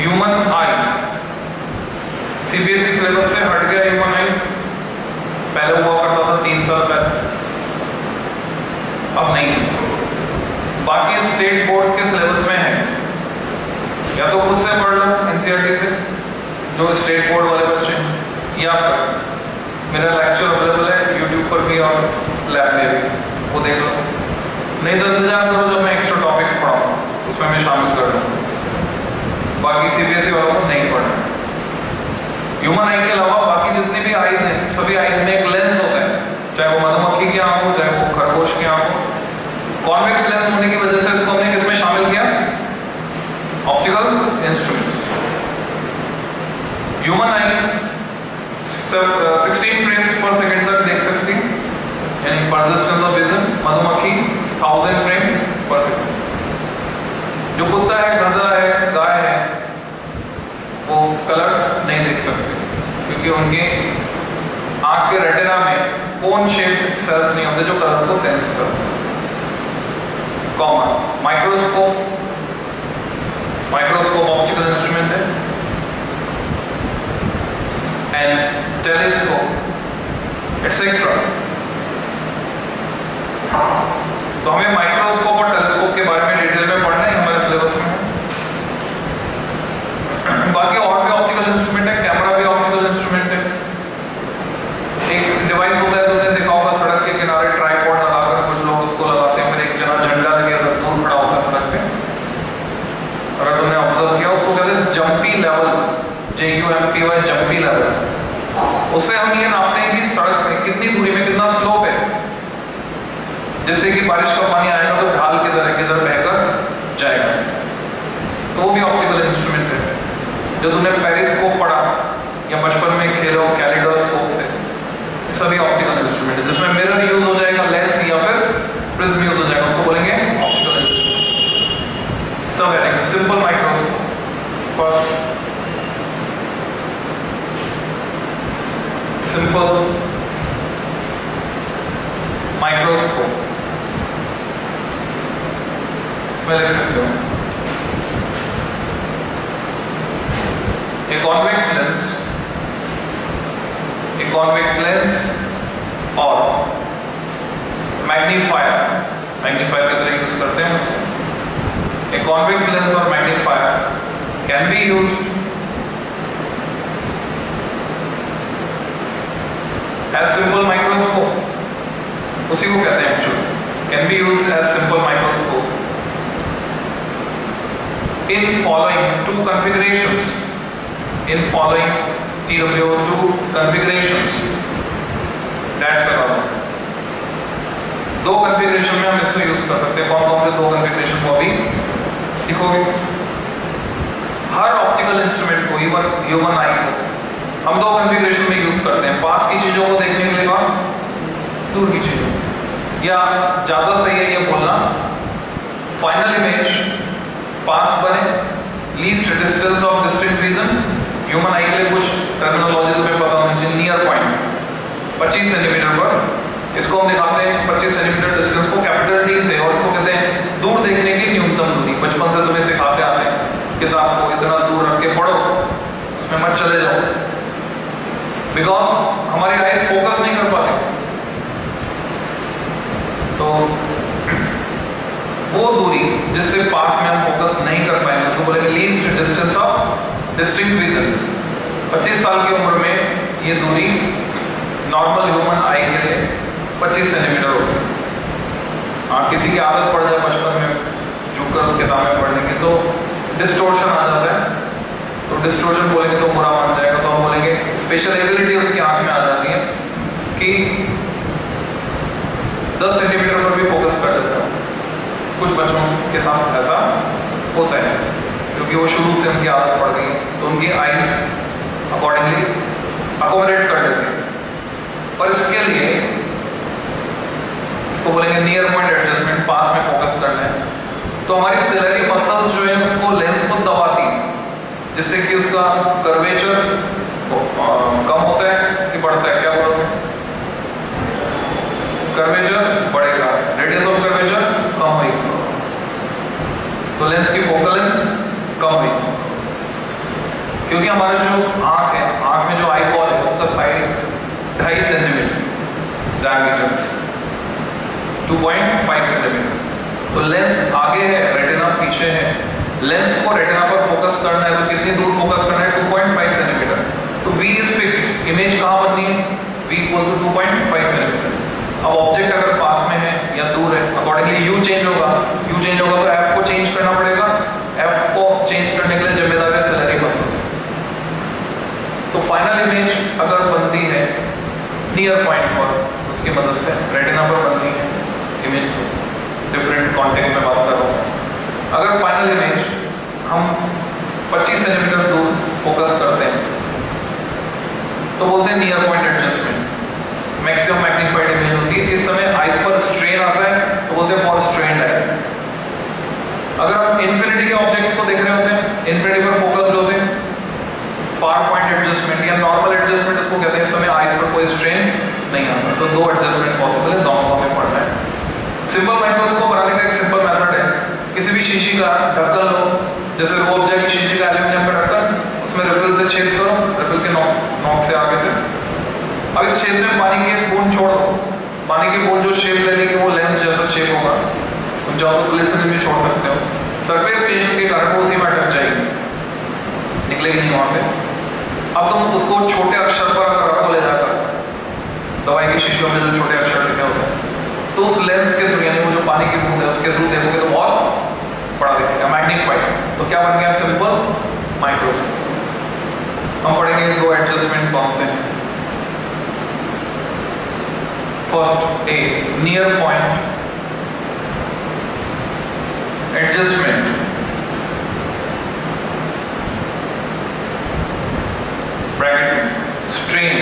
Human eye. CBSE syllabus से हट गया ह्यूमन आई पहले हुआ करता था तीन साल पहले। अब नहीं। बाकी स्टेट बोर्ड्स के सिलेबस में है। या तो खुद से पढ़ लो एनसीईआरटी से, जो स्टेट बोर्ड वाले बच्चे हैं, या फिर मेरा लेक्चर अवेलेबल है यूट्यूब पर भी और लैब में भी। वो देख लो। नहीं तो इंतज़ार करो जब मैं एक्स्ट्रा टॉपिक्स पढ़ाऊँ। उसमें मैं शामिल कर लूँ बाकी सीबीएसई वालों को नहीं पढ़ना ह्यूमन आई के अलावा बाकी जितनी भी आईज हैं, सभी आईज में एक लेंस होता है। चाहे वो मधुमक्खी की आँख हो, चाहे वो खरगोश की आँख हो। कॉन्वेक्स लेंस होने की वजह से इसको हमने किसमें शामिल किया? ऑप्टिकल इंस्ट्रूमेंट्स ह्यूमन आई सब 16 फ्रेम्स पर सेकेंड तक देख सकती है। यानी परसिस्टेंस ऑफ़ विजन मधुमक्खी 1000 फ्रेम्स पर सेकंड जो कुत्ता है, गधा है, गाय है, वो कलर्स नहीं देख सकते। क्योंकि उनके आँख के रेटिना में कोन शेप सेल्स नहीं होते जो कलर को सेंस करते common microscope microscope optical instrument है। एंड टेलीस्कोप एटसेट्रा तो हमें माइक्रोस्कोप और टेलीस्कोप के बारे में पढ़ना है हमारे सिलेबस में बाकी और भी ऑप्टिकल इंस्ट्रूमेंट है कैमरा भी ऑप्टिकल इंस्ट्रूमेंट है। एक डिवाइस होता है, तुमने देखा होगा सड़क के किनारे ट्राइपॉड लगाकर कुछ लोग उसको लगाते हैं, फिर एक जना झंडा लगे अगर दूर खड़ा होता सड़क पे। अगर तुमने ऑब्ज़र्व किया, उसको कहते हैं jumpy level J U M P Y jumpy level उससे हम ये नापते हैं कि सड़क पे कितनी दूरी में कितना स्लोप है। जिससे कि बारिश का पानी आएगा तो जो तुमने पेरिस्कोप पढ़ा या बचपन में खेलो हो कैलिडोस्कोप से सभी ऑप्टिकल इंस्ट्रूमेंट है, जिसमें मिरर यूज़ हो जाएगा लेंस या फिर प्रिज्म यूज़ हो जाएगा, उसको बोलेंगे optical instrument subheading simple microscope first simple microscope इसमें लिख सकते हो। A convex lens a convex lens और मैग्नीफायर मैग्नीफायर की तरह यूज़ करते हैं उसको a convex lens और magnifier can be used as simple microscope उसी को कहते हैं actually can be used as simple microscope in following two configurations in following TWO2 configurations. कर रहा हूँ दो कॉन्फ़िगरेशन में हम इसको यूज़ कर सकते हैं। कौन कौन से दो कॉन्फ़िगरेशन को अभी सीखोगे? हर ऑप्टिकल इंस्ट्रूमेंट को इवन ह्यूमन आई को हम दो कॉन्फ़िगरेशन में यूज़ करते हैं। पास की चीज़ों को देखने के लिए और दूर की चीज़ों। या ज़्यादा सही है ये बोलना फाइनल इमेज पास बने least distance of region human eye के लिए कुछ टर्मिनोलॉजी तुम्हें पता होनी चाहिए नियर पॉइंट 25 सेंटीमीटर पर। इसको हम दिखाते हैं 25 सेंटीमीटर डिस्टेंस को कैपिटल डी से, और इसको कहते हैं दूर देखने की न्यूनतम दूरी। बचपन से तुम्हें सिखाते आते हैं किताब को इतना दूर रख के पढ़ो उसमें मत चले जाओ। बिकॉज़ हमारी आईज फोकस नहीं कर पाते। तो वो दूरी जिससे पास में हम फोकस नहीं कर पाएँगे उसको बोलेंगे लीस्ट डिस्टेंस डिस्टिंग रीजन 25 साल की उम्र में ये दूरी नॉर्मल ह्यूमन आई के लिए 25 सेंटीमीटर होगी हाँ। किसी की आदत पड़ जाए बचपन में झुककर किताबें पढ़ने की तो डिस्टोर्शन आ जाता है। तो डिस्टोर्शन बोलेंगे तो बुरा मान जाएगा तो हम बोलेंगे स्पेशल एबिलिटी उसकी आँख में आ जाती है कि 10 सेंटीमीटर पर भी फोकस कर देता हूँ। कुछ बच्चों के साथ ऐसा होता है। क्योंकि वो शुरू से उनकी आदत पड़ गई तो उनकी आइज़ अकॉर्डिंगली अकोमोडेट कर लेते हैं। पर इसके लिए इसको बोलेंगे नियर पॉइंट एडजस्टमेंट पास में फोकस कर लें। तो हमारी सेलरी मसल्स जो है, उसको लेंस को दबाती जिससे कि उसका कर्वेचर कम होता है कि बढ़ता है। क्या बोलोगे? कर्वेचर बढ़ेगा। रेडियस ऑफ़ कर्वेचर कम होगी तो लेंस की फोकल लेंथ कम हुई क्योंकि हमारा जो आँख है, आँख में जो आई बॉल है, उसका साइज़ ढाई सेंटीमीटर डायमीटर 2.5 सेंटीमीटर तो लेंस आगे है रेटिना पीछे है। लेंस को रेटिना पर फोकस करना है तो कितनी दूर फोकस करना है 2.5 सेंटीमीटर तो v इज़ फिक्स्ड इमेज कहाँ बननी है v इक्वल टू 2.5 सेंटीमीटर अब ऑब्जेक्ट अगर पास में है या दूर है अकॉर्डिंगली u चेंज होगा u चेंज होगा तो f को चेंज करना पड़ेगा f को चेंज करने के लिए जिम्मेदार है सेलरी मसल्स तो फाइनल इमेज अगर बनती है नियर पॉइंट पर उसकी मदद से रेटिना पर बनती है इमेज तो डिफरेंट कॉन्टेक्स्ट में बात कर। रहा हूँ अगर फाइनल इमेज हम 25 सेंटीमीटर दूर फोकस करते हैं तो बोलते हैं near point adjustment maximum magnified image होती है, इस समय आइज़ पर स्ट्रेन आता है तो बोलते हैं फॉर स्ट्रेन है। अगर हम इन्फिनिटी के ऑब्जेक्ट्स को देख रहे होते हैं इन्फिनिटी पर फोकस्ड होते हैं फार पॉइंट एडजस्टमेंट या नॉर्मल एडजस्टमेंट उसको कहते हैं, इस समय आइज़ पर कोई स्ट्रेन नहीं आता तो दो एडजस्टमेंट पॉसिबल है दोनों को हमें पढ़ना है। सिंपल माइक्रोस्कोप बनाने का एक सिंपल मेथड है। किसी भी शीशी का ढक्कन लो, जैसे रूअफ़ज़ा की शीशी का एल्यूमिनियम का ढक्कन, उसमें रिफिल से छेद करो रिफिल के नॉक नॉक से आगे से। अब इस छेद में पानी की बूंद छोड़ दो। पानी की बूंद जो शेप ले लेगी वो लेंस जैसा शेप होगा। तुम चाहो तो ग्लिसरीन में छोड़ सकते हो। सरफेस टेंशन के कारण वो उसी में अटक जाएगी। निकलेगी नहीं वहाँ से। अब तुम उसको छोटे अक्षर पर अगर रखो ले जाकर दवाई के शीशों में जो छोटे अक्षर लिखे होते हैं। तो उस लेंस के थ्रू यानी वो जो पानी की बूंद है, उसके थ्रू देखोगे तो बहुत बड़ा दिखेगा। मैग्नीफाइड तो क्या बन गया? सिंपल माइक्रोस्कोप हम पढ़ेंगे दो एडजस्टमेंट कौन से हैं। First, a, near point adjustment bracket strain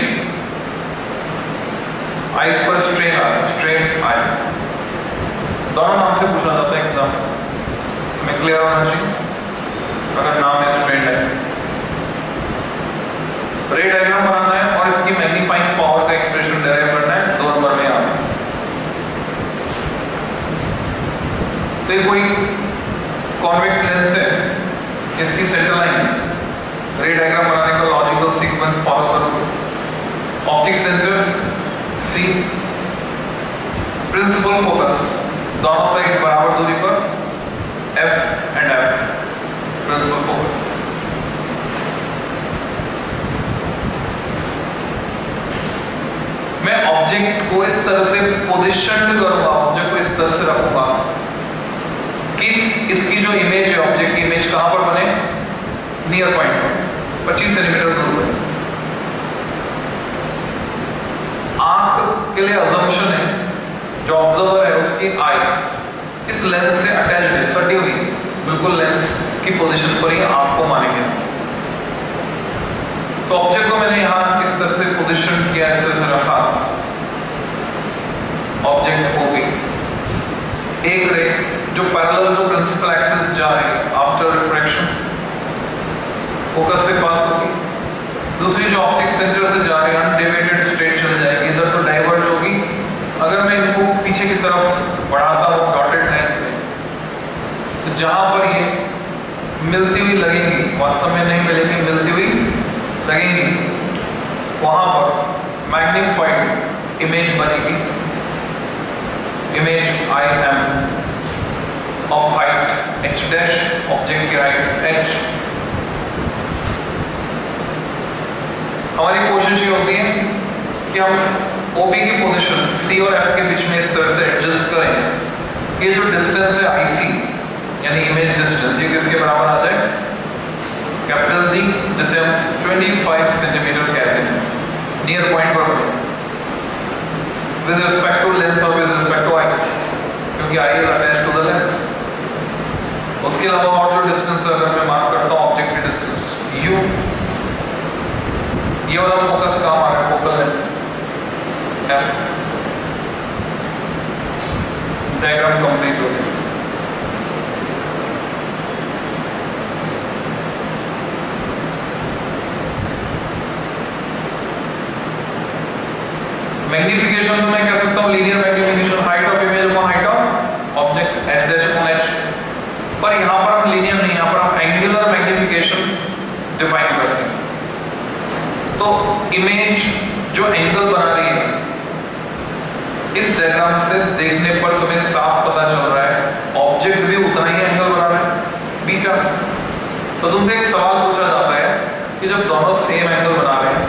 eyes पर स्ट्रेन आ रहा है स्ट्रेन आया दोनों नाम से पूछा जाता है एग्ज़ाम में क्लियर होना चाहिए। अगर नाम है स्ट्रेन है। रे डायग्राम बनाना है और इसकी मैग्नीफाइंग पावर का एक्सप्रेशन डेराइव करना है। दो नंबर में आना तो ये कोई कॉन्वेक्स लेंस है। इसकी सेंटर लाइन रे डायग्राम बनाने का लॉजिकल सीक्वेंस फॉलो करो optic centre C principal focus दोनों साइड बराबर दूरी पर. F and F principal focus मैं ऑब्जेक्ट को इस तरह से पोजिशन करूँगा ऑब्जेक्ट को इस तरह से रखूँगा कि इसकी जो इमेज है ऑब्जेक्ट की इमेज कहाँ पर बने? नियर पॉइंट पर. 25 सेंटीमीटर दूर पर. आँख के लिए अजम्पशन है, जो ऑब्जर्वर है, उसकी आई इस लेंस से अटैच है, सटी हुई, बिल्कुल लेंस की पोजीशन पर ही आँख को मानेंगे। तो ऑब्जेक्ट को मैंने यहाँ इस तरह से पोजीशन किया, इस तरह से रखा। ऑब्जेक्ट को भी एक रे जो पैरेलल टू प्रिंसिपल एक्सिस जा रही आफ्टर रिफ्रैक्शन फोकस से पास होगी दूसरी जो ऑप्टिक सेंटर से जा रही है अनडिवाइडेड स्ट्रेट चल जाएगी, इधर तो डाइवर्ज होगी। अगर मैं इनको पीछे की तरफ़ बढ़ाता हूँ डॉटेड लाइन से तो जहाँ पर ये मिलती हुई लगेगी, वास्तव में नहीं मिलेगी, मिलती हुई लगेंगी, वहाँ पर मैग्निफाइड इमेज बनेगी। Image I M of height H dash object की हाइट एच हमारी कोशिश ये होती है कि हम ओबी की पोजीशन सी और एफ़ के बीच में इस तरह से एडजस्ट करें। ये जो डिस्टेंस है आईसी यानी इमेज डिस्टेंस ये किसके बराबर आ जाए कैपिटल डी जिसे हम 25 सेंटीमीटर कहते हैं। नियर पॉइंट पर विद रिस्पेक्ट टू लेंस और विद रिस्पेक्ट टू आई क्योंकि eye is attach to the lens उसके अलावा और जो डिस्टेंस अगर मैं मार्क करता हूँ ऑब्जेक्ट की डिस्टेंस यू ये वाला फोकस काम आ रहा है focal length F diagram complete हो गया. मैग्निफिकेशन तो मैं कह सकता हूँ linear magnification height of image upon height of object H dash upon H पर यहाँ पर हम लीनियर नहीं, यहाँ पर हम एंगुलर मैग्निफिकेशन डिफाइन करते हैं तो इमेज जो एंगल बना रही है, इस डायग्राम से देखने पर तुम्हें साफ़ पता चल रहा है ऑब्जेक्ट भी उतना ही एंगल बना रहा है बीटा तो तुमसे एक सवाल पूछा जाता है कि जब दोनों सेम एंगल बना रहे हैं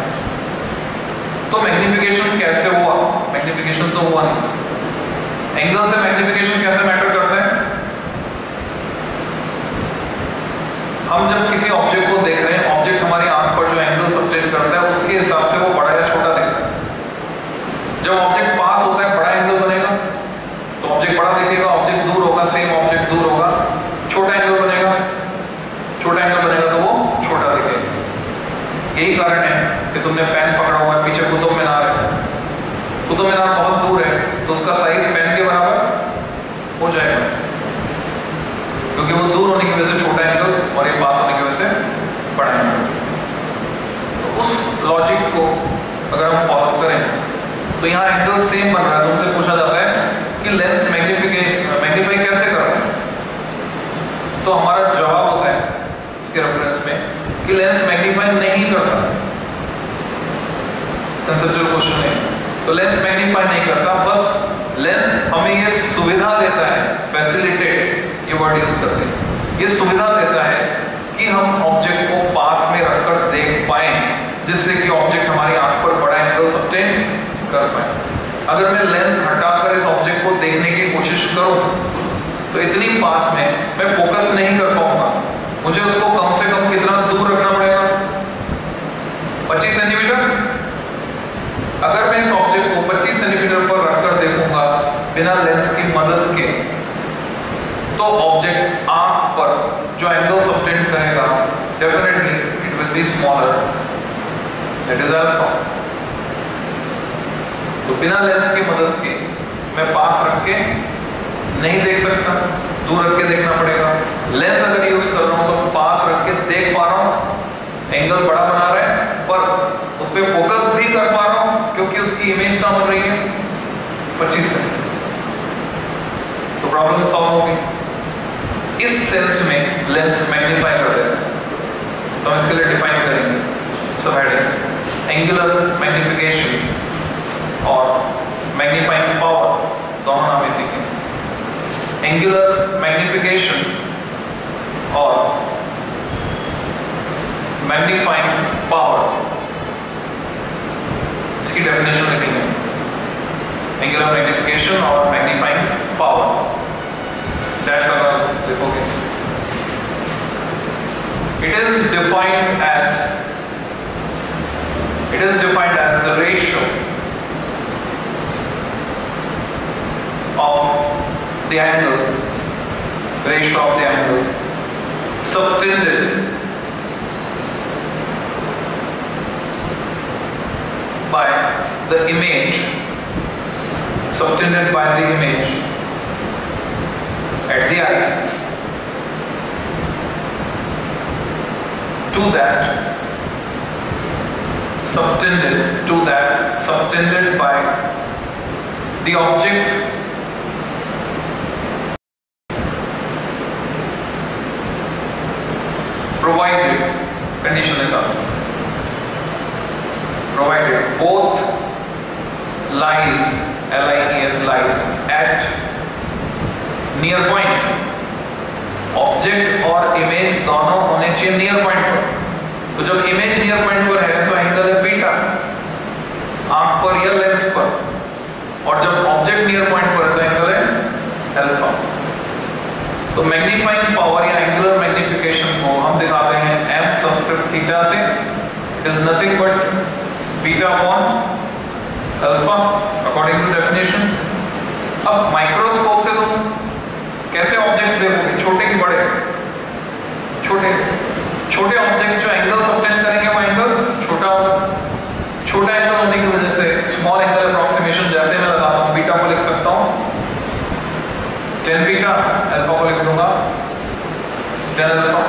तो मैग्निफिकेशन कैसे हुआ? मैग्निफिकेशन तो हुआ नहीं। एंगल से मैग्निफिकेशन कैसे मैटर करता है? हम जब किसी ऑब्जेक्ट को देख रहे हैं ऑब्जेक्ट हमारी आँख पर जो एंगल सब्टेंड करता है उसके हिसाब से वो बड़ा या छोटा दिखता है जब ऑब्जेक्ट पास होता है बड़ा एंगल बनेगा तो ऑब्जेक्ट बड़ा दिखेगा ऑब्जेक्ट दूर होगा सेम ऑब्जेक्ट दूर होगा छोटा एंगल बनेगा छोटा एंगल बनेगा तो वो छोटा दिखेगा यही कारण है कि तुमने पेन पकड़ा हुआ है पीछे कुतुब मीनार है कुतुब मीनार बहुत दूर है तो उसका साइज़ पेन के बराबर हो जाएगा क्योंकि वो दूर होने की वजह से छोटा एंगल और ये पास होने की वजह से बड़ा एंगल तो उस लॉजिक को अगर हम फॉलो करें तो यहाँ एंगल सेम बन रहा है। तो उनसे पूछा जाता है कि लेंस मैग्नीफाई कैसे कर? रहे हैं तो हमारा जवाब होता है इसके रेफरेंस में कि लेंस मैग्नीफाई नहीं करता। कंसेप्चुअल क्वेश्चन है। तो लेंस मैग्नीफाई नहीं करता, बस लेंस हमें ये सुविधा देता है फैसिलिटेट ये वर्ड यूज़ करते हैं ये सुविधा देता है कि हम ऑब्जेक्ट को पास में रखकर देख पाए जिससे कि ऑब्जेक्ट हमारी आँख पर बड़ा एंगल सब्टेन कर पाए अगर मैं लेंस हटाकर इस ऑब्जेक्ट को देखने की कोशिश करूँ तो इतनी पास में मैं फोकस नहीं कर पाऊँगा। मुझे उसको कम से कम कितना दूर रखना पड़ेगा? 25 सेंटीमीटर अगर मैं इस ऑब्जेक्ट को 25 सेंटीमीटर पर रखकर देखूँगा बिना लेंस की मदद के तो ऑब्जेक्ट आँख पर जो एंगल सब्टेंड करेगा definitely it will be smaller that is alpha बिना लेंस की मदद के मैं पास रख के नहीं देख सकता, दूर रख के देखना पड़ेगा। लेंस अगर यूज़ कर रहा हूँ तो पास रख के देख पा रहा हूँ। एंगल बड़ा बना रहा है, पर उस पर फोकस भी कर पा रहा हूँ क्योंकि उसकी इमेज कहाँ बन रही है? पच्चीस सेकंड तो प्रॉब्लम सॉल्व होगी। इस सेंस में लेंस मैग्नीफाई कर देता तो हम इसके लिए डिफाइन करेंगे। सब एंगुलर मैग्निफिकेशन और मैग्नीफाइंग पावर दोनों इसी के। एंगुलर मैग्निफिकेशन और मैग्नीफाइंग पावर इसकी डेफिनेशन लिखेंगे एंगुलर मैग्निफिकेशन और मैग्नीफाइंग पावर डैश लगा देखोगे। It is defined as, it is defined as the ratio of the angle ratio of the angle subtended. By the image. Subtended by the image. At the eye to that. Subtended to that. Subtended by the object provided condition is up. Provided both lies L-I-E-S lies, at near point. Object और image दोनों होने चाहिए near point पर। तो जब image near point पर है तो एंगल है बीटा आँख पर या लेंस पर। और जब ऑब्जेक्ट नियर पॉइंट पर है तो एंगल है अल्फ़ा तो मैग्नीफाइंग पावर या एंगुलर मैग्निफिकेशन को हम दिखाते हैं m सबस्क्रिप्ट थीटा से is nothing but beta upon alpha according to definition अब माइक्रोस्कोप से तुम कैसे ऑब्जेक्ट्स देखोगे? छोटे की बड़े? छोटे। छोटे ऑब्जेक्ट्स जो एंगल सबटेंड करेंगे वो एंगल छोटा छोटा एंगल होने की वजह से स्मॉल एंगल अप्रोक्सीमेशन जैसे मैं लगाता हूँ बीटा को लिख सकता हूँ। टेन बीटा अल्फ़ा को लिख दूँगा। टेन अल्फ़ा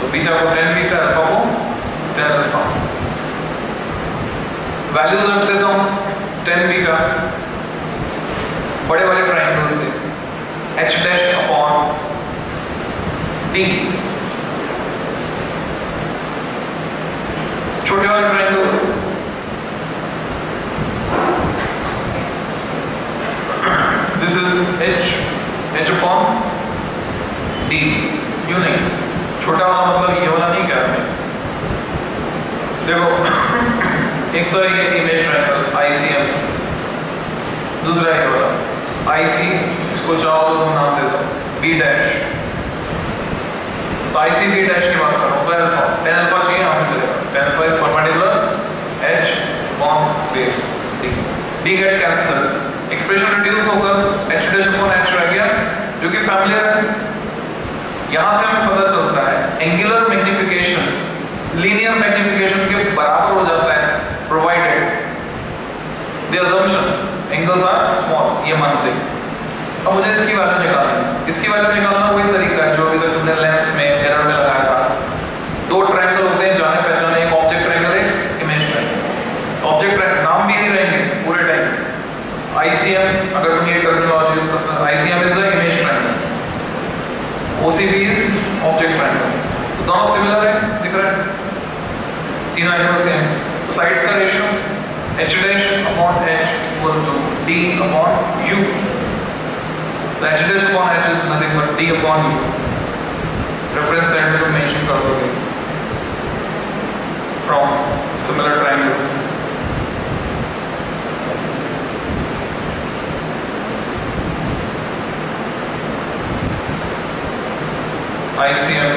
तो बीटा को टेन बीटा अल्फ़ा को टेन अल्फ़ा वैल्यूज़ रख देता हूँ टेन बीटा बड़े बड़े ट्राइंगल से। H dash upon d छोटे वाले ट्रायंगल से। This is h h upon d U नहीं। छोटा वाला मतलब ये वाला नहीं कह रहा। मैं देखो, एक तो ये इमेज ट्रायंगल आईसीएम दूसरा ये वाला आईसी इसको चाहो तो तुम नाम दे दो बी डैश तो आईसी बी डैश की बात कर हूँ तो अल्फ़ा टेन अल्फ़ा चाहिए, यहाँ से मिलेगा। Tan alpha is perpendicular H on base D D get cancel expression reduce होकर एच डैश अपॉन एच रह गया, जो कि फैमिलियर है। यहाँ से हमें पता चलता है एंगुलर मैग्निफिकेशन लीनियर मैग्निफिकेशन के बराबर हो जाता है provided the assumption angles are small ये मानते हैं। अब मुझे इसकी वैल्यू निकालनी है। इसकी वैल्यू निकालना वही तरीका है जो अभी तक तुमने लेंस में मिरर में लगाया था दो ट्रायंगल होते हैं जाने पहचाने एक ऑब्जेक्ट ट्रायंगल एक इमेज ट्रायंगल ऑब्जेक्ट ट्रायंगल नाम भी नहीं रहेंगे पूरे टाइम आईसीएम अगर तुम ये टर्मिनोलॉजी यूज़ करते हो ICM is the image triangle OCB is object triangle तो दोनों सिमिलर है दिख रहा है तीनों एंगल सेम तो साइड्स का ratio h dash upon h equal to d upon u The h dash upon h is nothing but d upon u. Reference set में तुम mention कर दोगे from similar triangles. ICM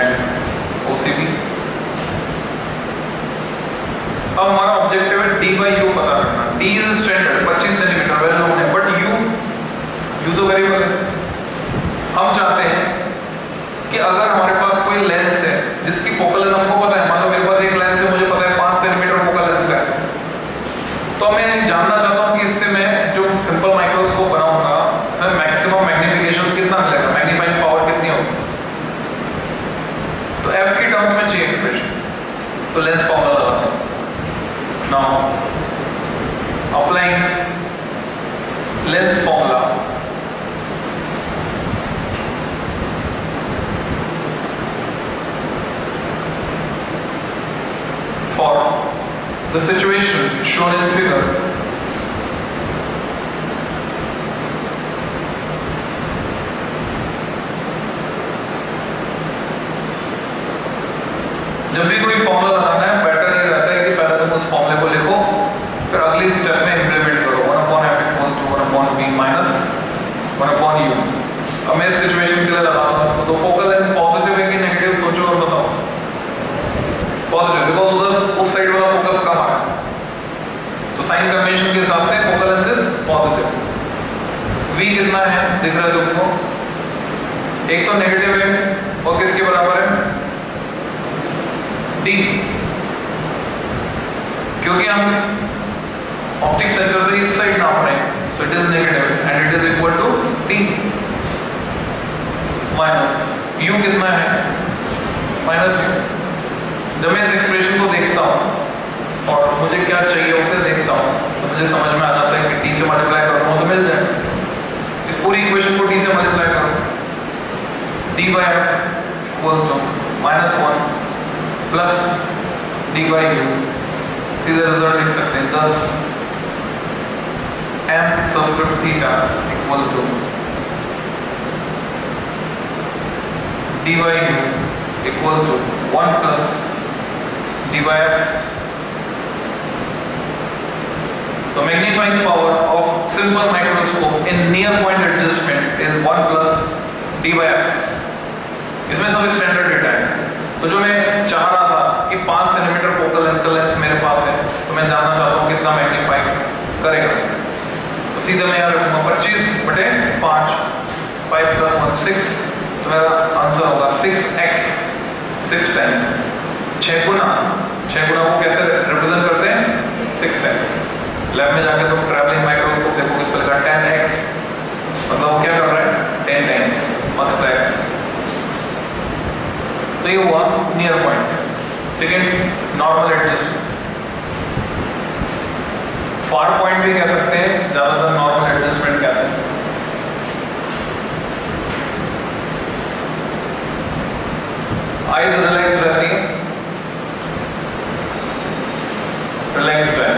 and अब हमारा objective है D by you पता करना। D is standard 25 centimetre well known है। बट यू यू तो वेरिएबल है हम चाहते हैं कि अगर हमारे पास कोई लेंस है, जिसकी फोकल लेंथ हमको पता है, मान लो मेरे पास एक लेंस है Now, applying lens formula. For the situation shown in figure, सीधे मैं यहाँ रखूँगा पच्चीस बटे पाँच फाइव प्लस वन सिक्स तो मेरा आंसर होगा सिक्स एक्स सिक्स टाइम्स छः गुना छः गुना को कैसे रिप्रेजेंट करते हैं? सिक्स एक्स लैब में जाके तुम ट्रैवलिंग माइक्रोस्कोप देखो किस पर लिखा टेन एक्स मतलब वो क्या कर रहा है? टेन टाइम्स मल्टीप्लाई तो ये हुआ near point second normal adjustment far point भी कह सकते हैं ज़्यादातर नॉर्मल एडजस्टमेंट कहते हैं। आइज़ रिलैक्स रहती है। रिलैक्स है।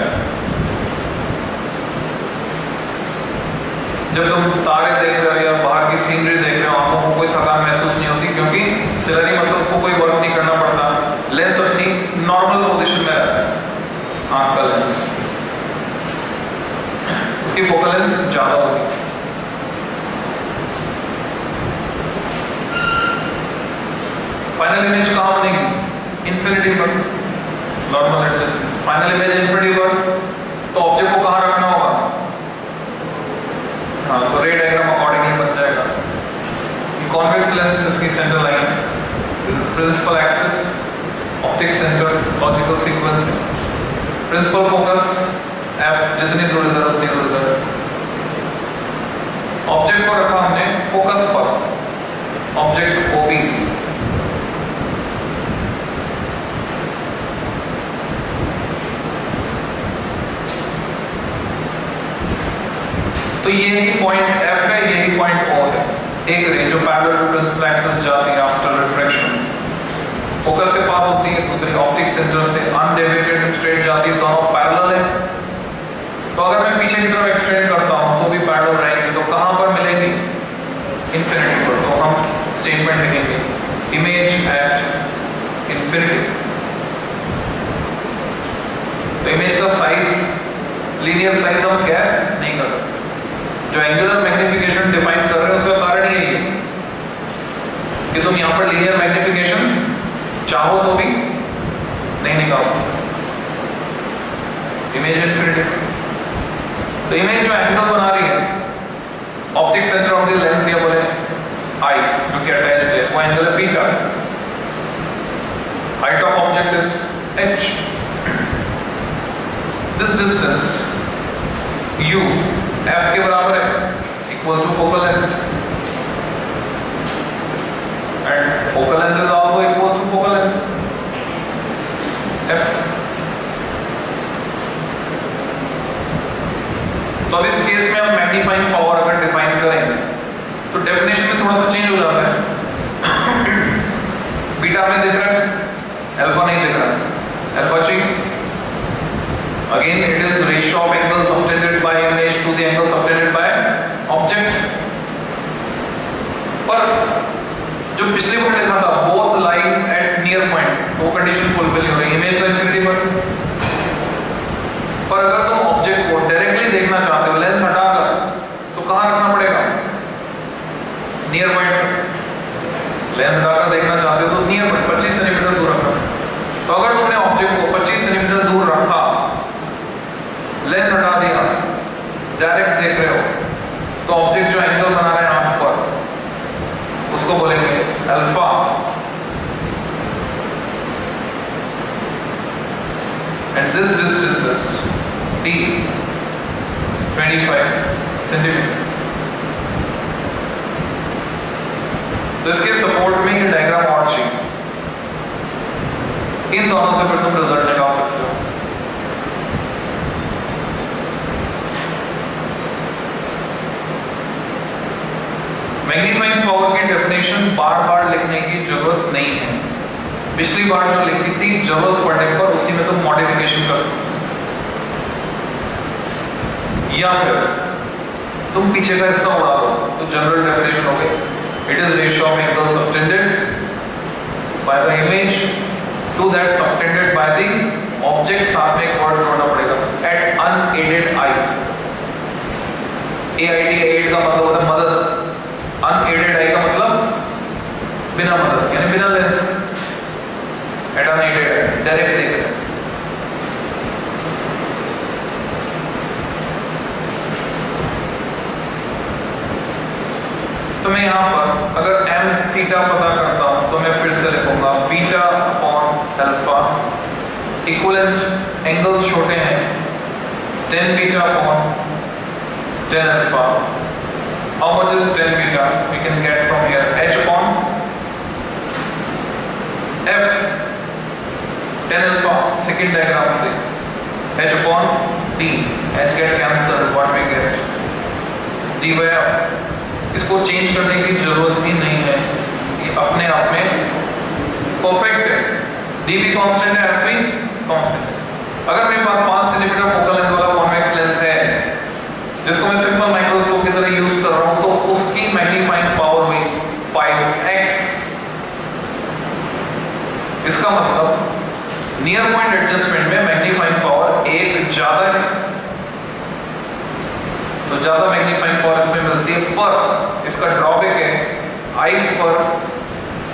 जब तुम तारे देख रहे हो या बाहर की सीनरी देख रहे हो आँखों को कोई थकान महसूस नहीं होती, क्योंकि सिलरी मसल्स को कोई वर्क नहीं करना पड़ता। लेंस अपनी नॉर्मल पोजिशन में रहता है। आँख का लेंस उसकी फोकल लेंथ ज़्यादा होगी। फाइनल इमेज कहाँ बनेगी इन्फिनिटी पर normal adjustment final image infinity पर तो ऑब्जेक्ट को कहाँ रखना होगा? हाँ तो रे डायग्राम अकॉर्डिंगली बन जाएगा। कॉन्वेक्स लेंस इसकी सेंटर लाइन है। Principal axis optic centre logical sequence principal focus F जितनी दूर इधर उतनी दूर इधर ऑब्जेक्ट को रखा हमने फोकस पर। ऑब्जेक्ट ओ बी तो ये ही पॉइंट एफ़ है, यही पॉइंट ओ है। एक रे जो पैरेलल टू प्रिंसिपल एक्सिस जाती है आफ्टर रिफ्लेक्शन फोकस से पास होती है, दूसरी ऑप्टिक सेंटर से अनडेविएटेड स्ट्रेट जाती है, दोनों पैरेलल है। तो अगर मैं पीछे की तरफ़ एक्सटेंड करता हूँ तो भी पैरेलल रहेंगे तो कहाँ पर मिलेंगी? इंफिनिटी पर। तो हम स्टेटमेंट लिखेंगे। इमेज एट इंफिनिटी तो इमेज का साइज़ लीनियर साइज़ हम गैस नहीं कर सकते। जो एंगुलर मैग्निफिकेशन डिफाइन कर रहे हैं, उसका कारण यही है कि तुम यहाँ पर लीनियर मैग्निफिकेशन चाहो तो भी नहीं निकाल सकते। इमेज इन्फिनिटी तो इमेज जो एंगल बना रही है optic centre of the lens या बोले आई जो कि अटैच है, वो एंगल है beta height of object is H this distance u, f के बराबर है equal to focal length and focal length is also equal to focal length तो अब इस केस में हम मैग्नीफाइंग पावर अगर डिफाइन करें तो डेफिनेशन में थोड़ा सा चेंज हो जाता है। बीटा में देख रहा है अल्फ़ा नहीं देख रहा। है alpha check again it is ratio of angle subtended by image to the angle subtended by object पर जो पिछले को देखा था both line at near point वो कंडीशन फुलफिल हो रही है इमेज तो इंफिनिटी पर। पर अगर नियर पॉइंट लेंस हटाकर देखना चाहते हो तो नियर पॉइंट 25 सेंटीमीटर दूर रखना। तो अगर तुमने ऑब्जेक्ट को 25 सेंटीमीटर दूर रखा लेंस हटा दिया डायरेक्ट देख रहे हो तो ऑब्जेक्ट जो एंगल बना रहे हैं आप पर, उसको बोलेंगे alpha and this distance is d 25 centimeter तो इसके सपोर्ट में ये डायग्राम और चाहिए इन दोनों से फिर तुम रिज़ल्ट निकाल सकते हो। मैग्नीफाइंग पावर की डेफिनेशन बार बार लिखने की ज़रूरत नहीं है। पिछली बार जो लिखी थी, ज़रूरत पड़ने पर उसी में तुम मॉडिफिकेशन कर सकते या फिर तुम पीछे का हिस्सा उड़ा दो तो जनरल डेफिनेशन हो गई It is ratio of angles subtended by the image to that subtended by the object साथ में एक वर्ड जोड़ना पड़ेगा at unaided eye AID aid का मतलब होता है मदद unaided eye का मतलब बिना मदद यानी बिना लेंस at unaided eye तो मैं यहाँ पर अगर एम थीटा पता करता हूँ तो मैं फिर से लिखूँगा beta upon alpha equivalent angles छोटे हैं tan beta upon tan alpha how much is 10 beta we can get from here h upon f 10 alpha second diagram से h upon d h get cancelled what we get d by f इसको change करने की ज़रूरत ही नहीं है। ये अपने आप में परफेक्ट है। डी भी कॉन्स्टेंट है एफ़ भी कॉन्स्टेंट है। अगर मेरे पास पाँच सेंटीमीटर फोकल लेंस वाला कॉन्वेक्स लेंस है, जिसको मैं सिंपल माइक्रोस्कोप की तरह यूज़ कर रहा हूँ तो उसकी मैग्नीफाइंग पावर हुई 5x इसका मतलब नियर पॉइंट एडजस्टमेंट में मैग्नीफाइंग पावर एक ज़्यादा है। तो ज़्यादा मैग्नीफाइंग पावर इसमें मिलती है, पर इसका ड्रॉबैक है आइस पर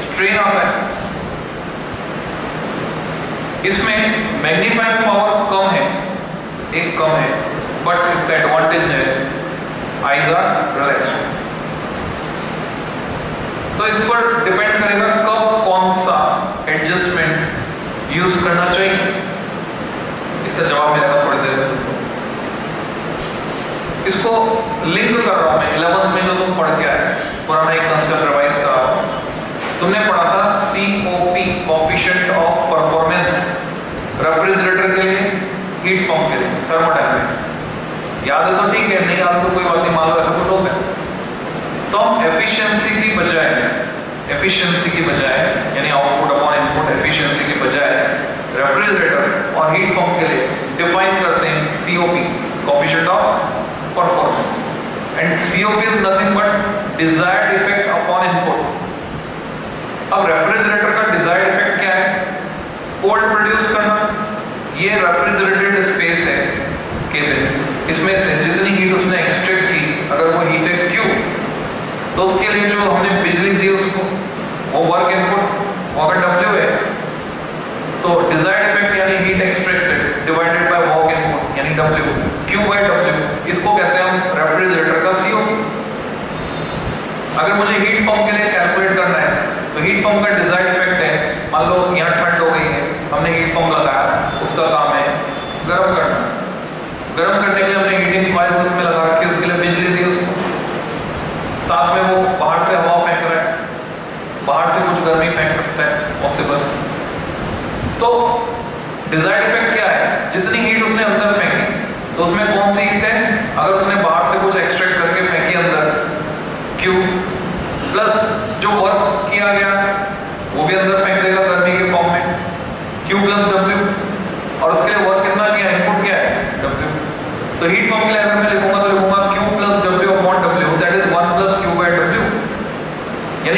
स्ट्रेन आता है। इसमें मैग्नीफाइंग पावर कम है, एक कम है बट इसका एडवांटेज है आइज़ आर रिलैक्स तो इस पर डिपेंड करेगा कब कौन सा एडजस्टमेंट यूज़ करना चाहिए। इसका जवाब मिलेगा थोड़ी देर में। इसको लिंक कर रहा हूँ इलेवंथ में जो तुम पढ़ के आए, पुराना एक कंसेप्ट रिवाइज करा तुमने पढ़ा था COP coefficient of performance refrigerator के लिए हीट पंप के लिए थर्मोडायनेमिक्स याद है तो ठीक है, नहीं याद तो कोई बात नहीं, मान लो ऐसा कुछ हो है तो हम एफिशिएंसी की बजाय एफिशिएंसी की बजाय, यानी आउटपुट अपॉन इनपुट एफिशिएंसी की बजाय रेफ्रिजरेटर और हीट पंप के लिए डिफाइन करते हैं COP coefficient of performance. And COP is nothing but desired effect upon input. अब रेफ्रिजरेटर का डिजायर्ड इफ़ेक्ट क्या है? कोल्ड प्रोड्यूस करना, ये रेफ्रिजरेटेड स्पेस है, केबिन। इसमें से जितनी हीट उसने एक्सट्रैक्ट की अगर वो हीट है क्यू तो उसके लिए जो हमने बिजली दी उसको वो वर्क इनपुट वो अगर डब्ल्यू है तो डिजायर्ड इफ़ेक्ट यानी heat extracted divided by work input यानी डब्ल्यू क्यू बाय डब्ल्यू इसको कहते हैं हम रेफ्रिजरेटर का सीओ अगर मुझे पंप के लिए कैलकुलेट करना है। तो हीट पंप का डिज़ाइन इफ़ेक्ट है। मान लो यहाँ ठंड हो गई है। हमने हीट पंप लगाया। उसका काम है गर्म करना। गर्म करने के लिए हमने हीटिंग कॉइल्स उसमें लगा रखी उसके लिए बिजली दी उसको। साथ में वो बाहर से हवा फेंक रहा है। बाहर से कुछ गर्मी फेंक सकता है। पॉसिबल तो डिज़ाइन इफ़ेक्ट क्या है जितनी हीट उसने अंदर फेंकी तो उसमें कौन सी हीट है अगर उसने बाहर से कुछ एक्सट्रैक्ट करके फेंकी अंदर क्यू प्लस जो वर्क किया गया वो भी अंदर फेंक देगा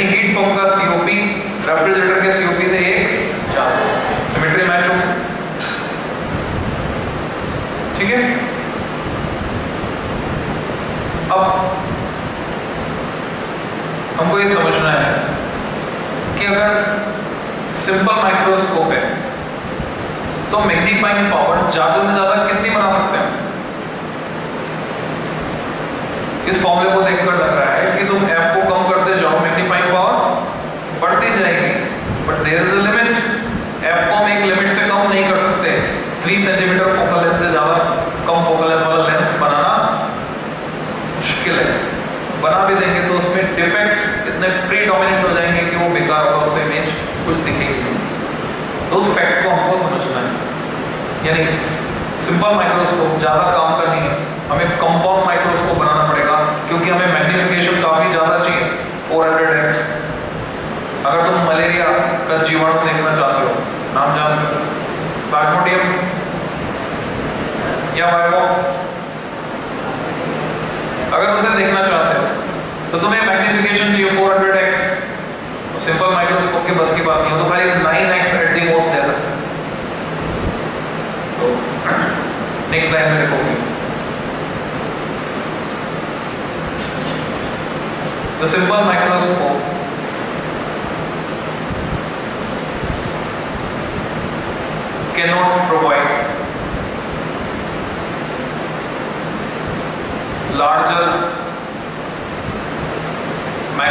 हीट पंप का सीओपी रेफ्रिजरेटर के सीओपी से एक चार सिमेट्री मैच हो ठीक है अब हमको ये समझना है कि अगर सिंपल माइक्रोस्कोप है तो मैग्नीफाइंग पावर ज़्यादा से ज़्यादा कितनी बना सकते हैं? इस फॉर्मूले को देखकर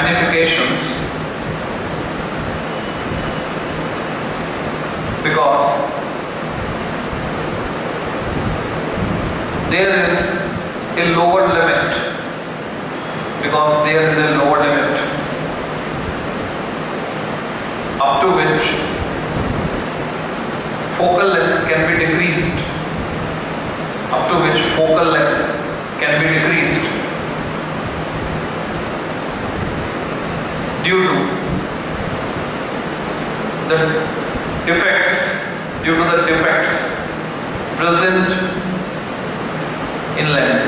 magnifications because there is a lower limit. Because there is a lower limit. Up to which focal length can be decreased. Up to which focal length due to the defects due to the defects present in lens.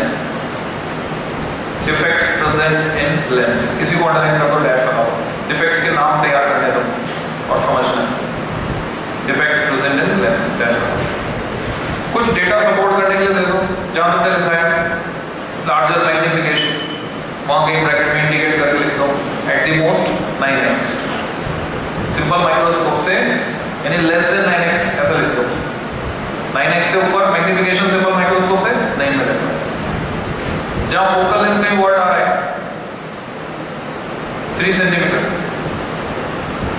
Defects present in lens किसी को underline कर दो dash लगाओ defects के नाम तैयार करने दो और समझना। Defects present in lens dash लगाओ कुछ डेटा सपोर्ट करने के लिए दे दो। जहाँ तुमने लिखा है लार्जर मैग्निफिकेशन वहाँ कहीं ब्रैकेट में इंडिकेट करके लिख दो। At the most 9x simple microscope से, यानी लेस देन 9x ऐसा लिख दो। 9x से ऊपर मैग्निफिकेशन सिंपल माइक्रोस्कोप से नहीं मिलेगा जहाँ फोकल लेंथ में वर्ड आ रहा है थ्री सेंटीमीटर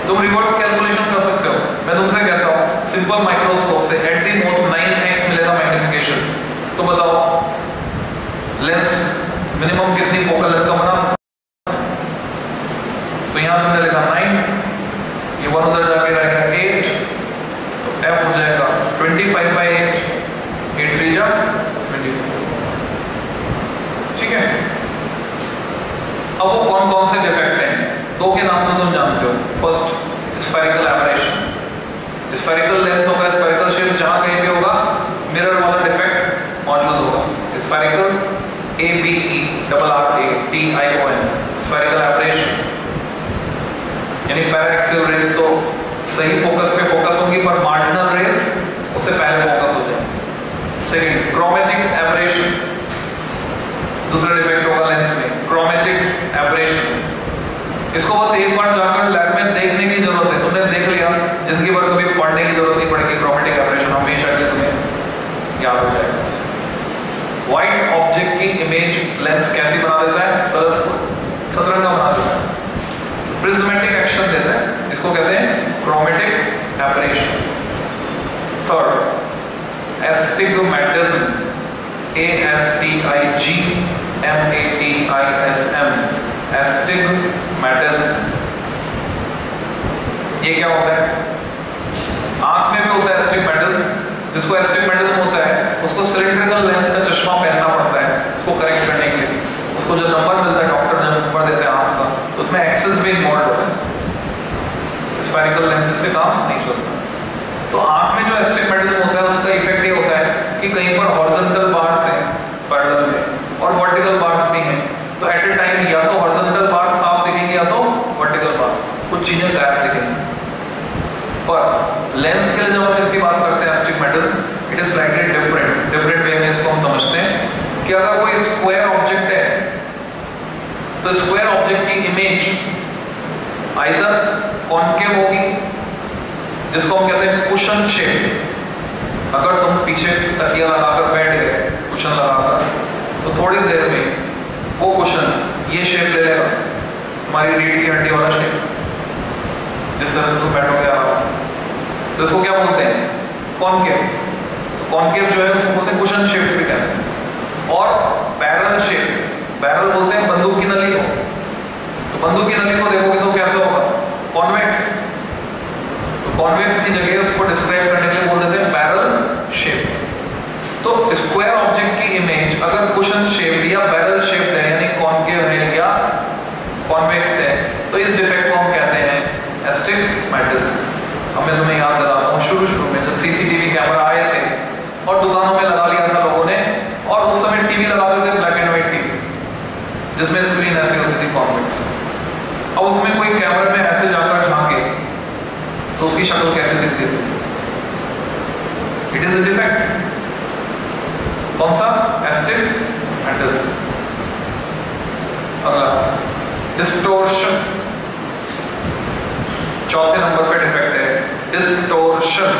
तुम रिवर्स कैलकुलेशन कर सकते हो। मैं तुमसे कहता हूँ सिंपल माइक्रोस्कोप से एट दी मोस्ट 9x मिलेगा मैग्निफिकेशन तो बताओ लेंस मिनिमम कितनी फोकल लेंथ का बना यहाँ तुमने लिखा 9 ये वन उधर जाके रहेगा 8 तो f हो जाएगा 25 बाई 8 8 थ्री जा 24 ठीक है? अब वो कौन कौन से डिफेक्ट हैं? दो के नाम तो तुम जानते हो। First spherical aberration spherical lens होगा स्फेरिकल शेप जहाँ कहीं भी होगा मिरर वाला डिफेक्ट मौजूद होगा। Spherical A B E double R A T I O N spherical aberration यानी पैराक्सियल रेस तो सही फोकस पे फोकस होगी, पर मार्जिनल रेस उससे पहले फोकस हो जाए सेकंड क्रोमेटिक एवरेशन दूसरा डिफेक्ट होगा लेंस में क्रोमेटिक एब्रेशन इसको बस एक बार जाकर लैब में देखने की ज़रूरत है तुमने देख लिया ज़िंदगी भर कभी पढ़ने की ज़रूरत नहीं पड़ेगी क्रोमेटिक एबरेशन हमेशा के लिए तुम्हें याद हो जाएगा व्हाइट ऑब्जेक्ट की इमेज लेंस कैसी बना देता है कलरफुल सतरंगा बना देता है प्रिज्मेटिक एक्शन देता है इसको कहते हैं chromatic aberration third astigmatism A S T I G M A T I S M. Astigmatism ये क्या होता है? आँख में भी होता है एस्टिग्मेटिज्म जिसको एस्टिग्मेटिज्म होता है, उसको सिलिंड्रिकल लेंस का चश्मा पहनना पड़ता है, उसको करेक्ट करने के लिए। उसको जो नंबर मिलता है डॉक्टर जब नंबर देते हैं आँख का तो उसमें एक्सेस भी इन्वॉल्व होता है। स्फेरिकल लेंसेज से काम नहीं चलता। तो आँख में जो एस्टिग्मेटिज्म होता है, उसका इफ़ेक्ट ये होता है कि कहीं पर हॉरिजॉन्टल बार्स हैं पैरेलल में और वर्टिकल बार्स भी हैं तो एट ए टाइम या तो हॉरिजॉन्टल बार्स साफ़ दिखेंगे या तो वर्टिकल बार्स कुछ चीज़ें गायब दिखेंगी पर लेंस के लिए जब हम इसकी बात करते हैं astigmatism it is slightly different different way में इसको हम समझते हैं कि अगर कोई स्क्वायर ऑब्जेक्ट है तो स्क्वायर ऑब्जेक्ट की इमेज आइदर कॉन्केव होगी, जिसको हम कहते हैं कुशन शेप अगर तुम पीछे तकिया लगाकर बैठ गए कुशन लगाकर तो थोड़ी देर में वो कुशन ये शेप ले लेगा हमारी रीढ़ की हड्डी वाला शेप जिस तरह से तुम बैठोगे आराम से तो इसको क्या बोलते हैं? कॉन्केव तो कॉन्केव जो है, उसको बोलते हैं कुशन शेप भी कहते हैं। और बैरल शेप बैरल बोलते हैं बंदूक की नली को। तो बंदूक की नली को देखोगे तो कैसा होगा कॉन्वेक्स तो कॉन्वेक्स की जगह उसको डिस्क्राइब करने के लिए बोल देते हैं बैरल शेप तो स्क्वायर ऑब्जेक्ट की इमेज अगर कुशन शेप या बैरल शेप है यानी कॉन्केव है या कॉन्वेक्स है तो इस डिफेक्ट को हम कहते हैं एस्टिगमेटिज्म अब मैं तुम्हें याद दिलाता हूँ शुरू शुरू में जब सीसीटीवी कैमरा आए थे और दुकानों में लगा लिया था लोगों ने और उस समय टीवी लगा देते ब्लैक एंड व्हाइट टीवी जिसमें स्क्रीन ऐसी होती थी कॉन्वेक्स अब उसमें कोई कैमरे में ऐसे जाकर झांके तो उसकी शक्ल कैसे दिखती थी इट इज़ अ डिफेक्ट कौन सा एस्टिगमेटिज्म अगला डिस्टोर्शन चौथे नंबर पे डिफेक्ट है। डिस्टोर्शन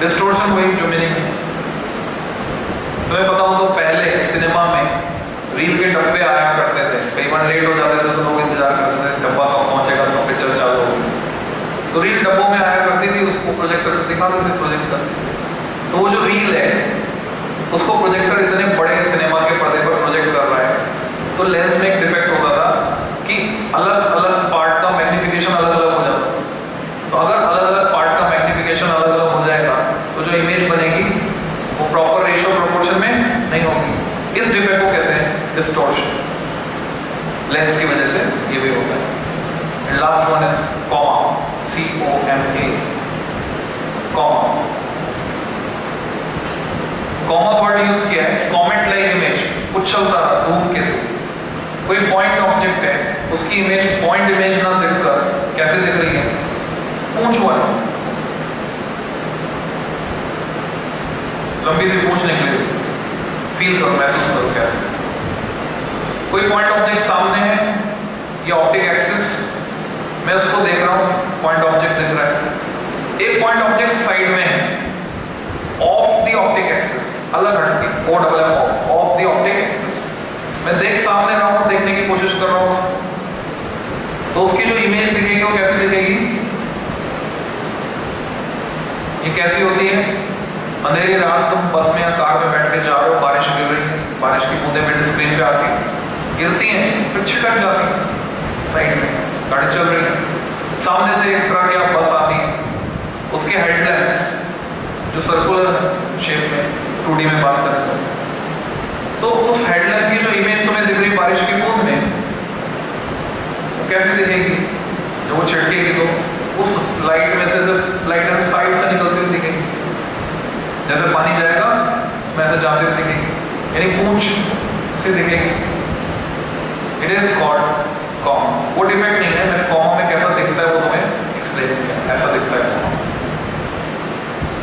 डिस्टोर्शन वही जो मीनिंग तुम्हें पता हो तो पहले सिनेमा में रील के डब्बे आया करते थे। कई बार लेट हो जाते थे तो लोग इंतज़ार करते थे, डब्बा कब पहुंचेगा तो पिक्चर चालू होगी। तो रील डब्बों में आया करती थी, उसको प्रोजेक्टर से दिखा देते प्रोजेक्टर तो वो जो रील है, उसको प्रोजेक्टर इतने बड़े सिनेमा के पर्दे पर प्रोजेक्ट कर रहा है। तो लेंस में एक डिफेक्ट होता था कि अलग अलग पार्ट का मैग्निफिकेशन अलग अलग हो जाता तो अगर अलग अलग पार्ट का मैग्निफिकेशन अलग अलग हो जाएगा तो जो इमेज बनेगी वो प्रॉपर रेशियो प्रोपोर्शन में नहीं होगी इस डिफेक्ट को कहते हैं डिस्टोर्शन लेंस की वजह से ये भी होता है last one is comma C O M A comma comma word use किया है कॉमेंट लाइक इमेज उछलता रहा धूम के कोई पॉइंट ऑब्जेक्ट है, उसकी इमेज पॉइंट इमेज ना दिखकर, कैसे दिख रही है? पूंछ वाला लंबी सी पूछ निकले। फील करो, महसूस करो कैसे। कोई पॉइंट ऑब्जेक्ट सामने है, या ऑप्टिक एक्सिस मैं उसको देख रहा हूँ पॉइंट ऑब्जेक्ट दिख रहा है। एक पॉइंट ऑब्जेक्ट साइड में है ऑफ़ द ऑप्टिक एक्सिस अलग हटके O double F of the optic axis मैं देख सामने रहा हूँ, देखने की कोशिश कर रहा हूँ तो उसकी जो इमेज दिखेगी, वो कैसे दिखेगी? ये कैसी होती है? अंधेरी रात, तुम बस में या कार में बैठ के जा रहे हो, बारिश गिर रही है, बारिश की बूंदे मेरे स्क्रीन पे आती गिरती हैं, फिर छिटक जाती साइड में, गाड़ी चल रही है। सामने से एक ट्रक या बस आती है। उसके हेडलाइट्स जो सर्कुलर शेप में टू में बात करते हैं तो उस हेडलाइन की जो इमेज तुम्हें दिख रही बारिश की बूंद में, वो कैसे दिखेगी? जब वो छिड़केगी तो उस लाइट में से लाइट ऐसे साइड से निकलती हुई दिखेगी। जैसे पानी जाएगा, उसमें ऐसे जाते हुए दिखेगी। यानी पूछ से दिखेगी। इट इज़ कॉल्ड कॉम वो डिफेक्ट नहीं है, मैंने कॉमा में कैसा दिखता है वो तुम्हें एक्सप्लेन किया ऐसा दिखता है।